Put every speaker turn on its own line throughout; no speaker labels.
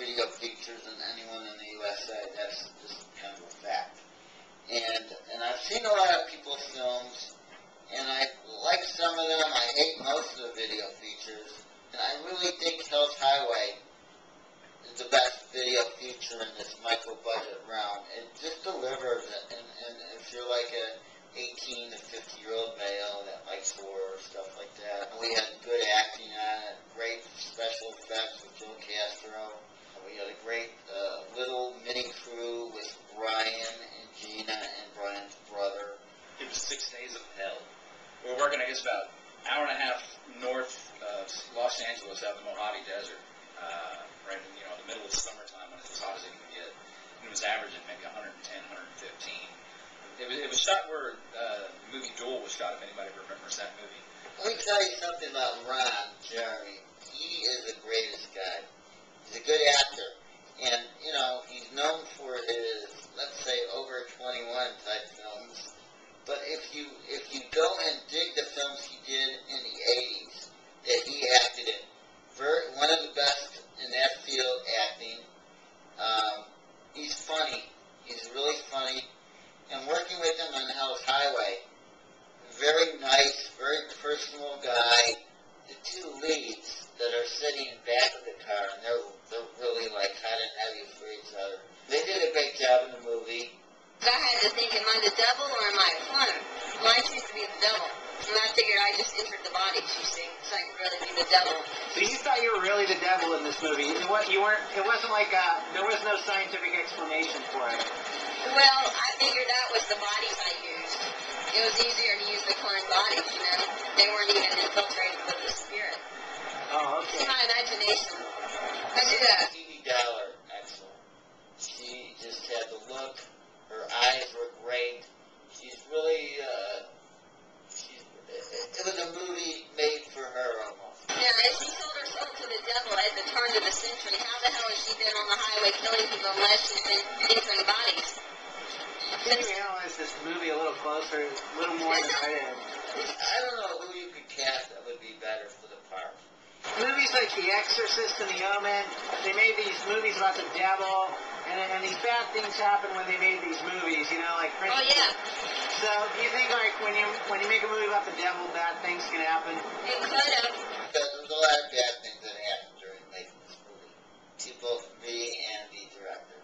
video features than anyone in the USA. That's just kind of a fact. And and I've seen a lot of people's films, and I like some of them. I hate most of the video features, and I really think Hell's Highway is the best video feature in this micro budget realm. It just delivers it, and and if you're like a 18 to 50 year old male that likes horror stuff like that. We had
Los Angeles out in the Mojave Desert, uh, right in you know the middle of summertime when it's as hot as it can get. And it was averaging maybe 110, 115. It was, it was shot where uh, the movie Duel was shot, if anybody remembers that movie.
Let me tell you something about Ron Jeremy. He is the greatest guy. He's a good He's really funny and working with him on Hell's Highway. Very nice, very personal guy. The two leads that are sitting back of the car, and they're, they're really like hot and heavy for each other. They did a great job in the movie.
I had to think, am I the devil or am I a clone? Mine seems to be the devil. And I figured I just entered the bodies, you see, so I could really be the devil.
So you thought you were really the devil in this movie? It, was, you weren't. It wasn't like uh, there was no scientific explanation for it.
Well, I figured that was the bodies I used. It was easier to use the clone bodies, you know. They weren't even infiltrated with the spirit.
Oh,
See
okay.
my imagination. I do that.
Phoebe Dollar, excellent. She just had the look. Her eyes were great. She's really, uh, she's, it, it was a movie made for her almost.
Yeah, if she sold her soul to the devil at the turn of the century, how the hell has she been on the highway killing people unless she's been entering bodies?
Can you analyze this movie a little closer, a little more than I did?
I don't know who you could cast that would be better for the part.
Movies like The Exorcist and The Omen, they made these movies about the devil, and, and these bad things happen when they made these movies. You know, like for
Oh, yeah.
So, do you think like when you when you make a movie about the devil, bad things can happen?
It could have.
Because there was a lot of bad things that happened during making this movie. To both me and the director.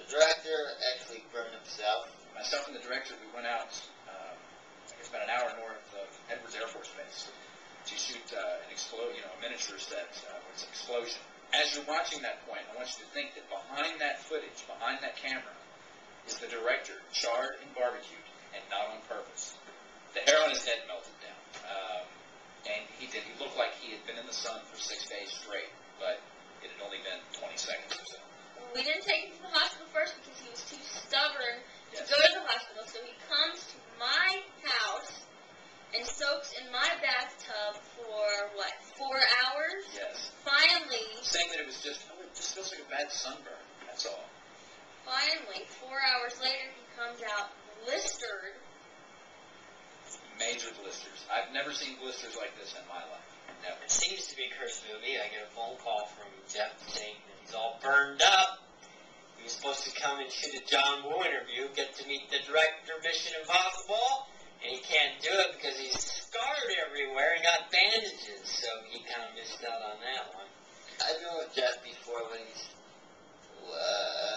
The director actually burned himself.
Myself and the director, we went out, um, I guess about an hour north of Edwards Air Force Base to shoot uh, an explode, you know, a miniature set uh, with an explosion. As you're watching that point, I want you to think that behind that footage, behind that camera, is the director, charred and barbecued, and not on purpose. The hair on his head melted down, um, and he did. He looked like he had been in the sun for six days straight, but it had only been 20 seconds or so.
We didn't take him to the hospital first because he was too stubborn
Yes.
to go to the hospital. So he comes to my house and soaks in my bathtub
just feels like a bad sunburn. That's all.
finally, four hours later, he comes out blistered.
Major blisters. I've never seen blisters like this in my life. Never.
It seems to be a cursed movie. I get a phone call from Jeff saying that he's all burned up. He was supposed to come and shoot a John Woo interview, get to meet the director of Mission Impossible, and he can't do it because he's scarred everywhere and got bandages, so he kind of missed out on that one.
I've been with Jeff before when he's uh,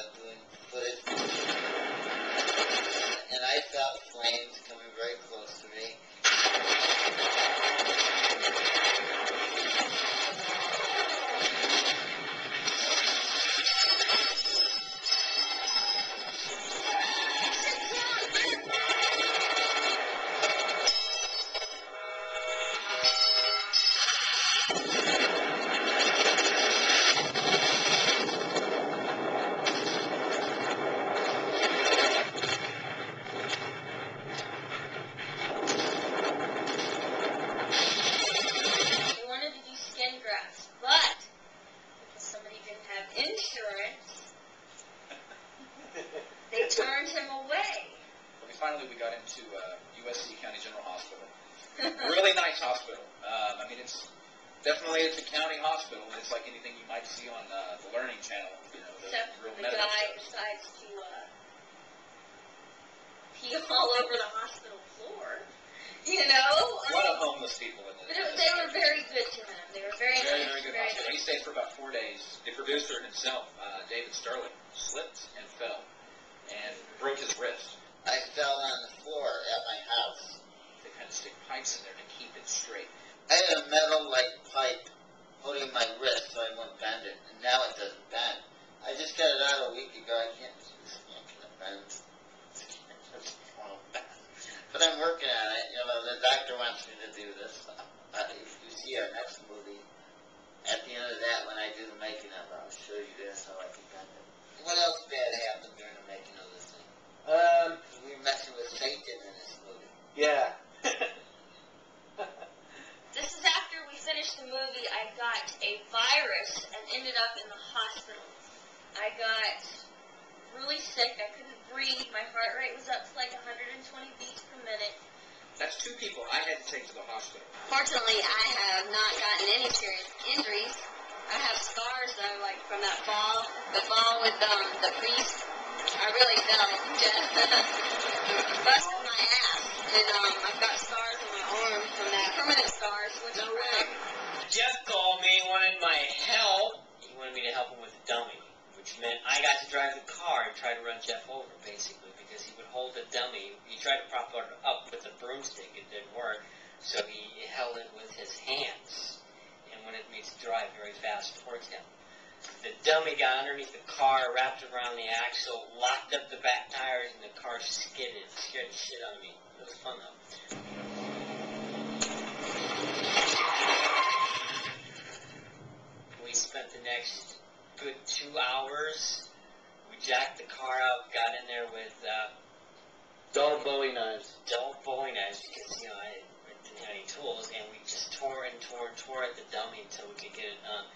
into uh, USC County General Hospital. nice hospital. Um, I mean, it's definitely it's a county hospital, and it's like anything you might see on uh, the Learning Channel. You know, the
Except
real
the
medical
guy
shows.
decides to uh, pee all over the hospital floor. You know?
A lot of homeless people in
But
this.
it, they were very good to him. They were very,
Very,
nice,
very good
very
hospital. He stayed for about four days. The producer himself, uh, David Sterling, slipped and fell and broke his wrist.
I fell on the floor at my house.
They kind of stick pipes in there to keep it straight.
I had a metal like pipe holding my wrist so I wouldn't bend it, and now it doesn't bend. I just got it out a week ago. I can't. It's not gonna bend. It just won't bend. But I'm working on it. You know, the doctor wants me to do this. Uh, if you see our next movie, at the end of that, when I do the making of it, I'll show you this how I can bend it. What else bad happened during the making of this thing?
Um,
We were messing with Satan in this movie.
yeah.
This is after we finished the movie. I got a and ended up in the hospital. I got really sick. I couldn't breathe. My heart rate was up to like 120 beats per minute.
That's two people I had to take to the hospital.
Fortunately, I have not gotten any serious injuries. I have scars though, like from that fall, the fall with um, the priest. I really fell, just busted my ass, and um, I've got scars on my arm from that, permanent scars. Which
No way.
Jeff called me, wanted my help. He wanted me to help him with the dummy, which meant I got to drive the car and try to run Jeff over, basically, because he would hold the dummy. He tried to prop it up with a broomstick. It didn't work, so he held it with his hands and wanted me to drive very fast towards him. The dummy got underneath the car, wrapped around the axle, locked up the back tires, and the car skidded. Scared the shit out of me. It was fun though. We spent the next good two hours. We jacked the car up, got in there with uh,
Dull Bowie knives.
dull Bowie knives because you know I, I didn't have any tools, and we just tore and tore and tore at the dummy until we could get it uh,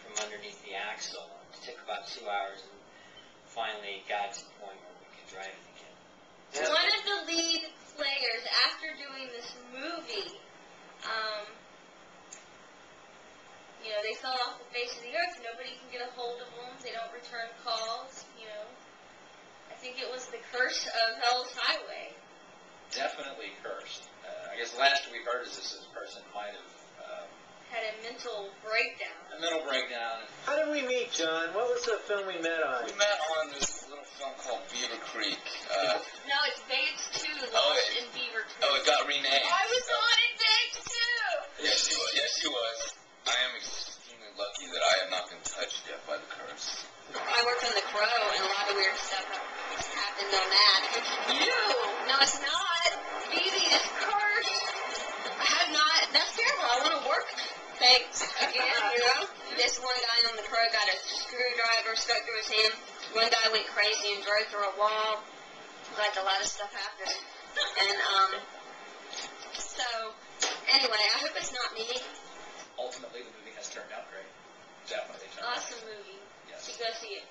from underneath the axle. It took about two hours, and finally got to the point where we could drive it again.
Yeah.
One of the lead players, fell off the face of the earth. Nobody can get a hold of them. They don't return calls. You know, I think it was the curse of Hell's Highway.
Definitely cursed. Uh, I guess last we heard is this, this person might have um,
Had a mental breakdown.
a mental breakdown.
How did we meet, John? What was the film we met on?
We met on this little film called Beaver Creek. Uh,
No, it's Babes 2, Lost
Oh, it-
in Beaver 2.
oh, it got renamed.
I was on it, Babes 2!
Yes, she was. Yes, she was. I am extremely lucky that I have not been touched yet by the curse.
I worked on The Crow, and a lot stuff happened on that. You! No, it's not. Phoebe is cursed. I have not. That's terrible. I want to work things again, you know? This one guy on The Crow got a screwdriver stuck through his hand. One guy went crazy and drove through a wall. Like, a lot of stuff happened. And, um, so, anyway, I hope it's not me.
Ultimately, the movie has turned out great. Definitely turned out
Awesome movie.
Yes.
So go see it.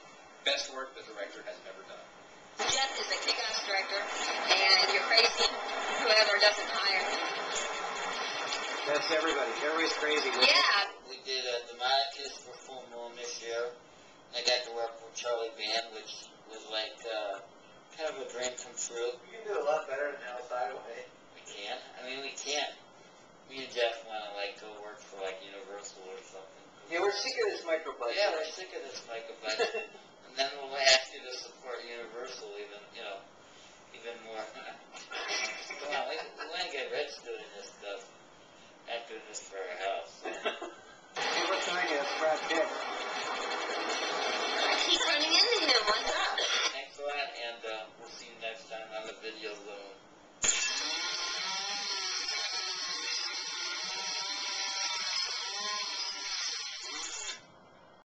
Best work the director has ever done.
Jeff is a kick-ass director, and you're crazy. Whoever doesn't hire. him.
That's everybody. Everybody's crazy.
Yeah,
We did uh, the Monicus for Full Moon this year. I got to work with Charlie Band, which was like uh, kind of a dream come true.
You can do a lot better than Hell's Highway.
We can. I mean, we can. Me and Jeff want to like go work for like Universal or something.
Yeah, we're sick of this microbudget.
Yeah, we're sick of this microbudget. and then we'll ask you to support Universal even, you know, even more. Come on, we, we want to get rich doing this stuff. Not doing this for our house.
Hey, what's on you? Brad Pitt.
I keep running into him. What's up?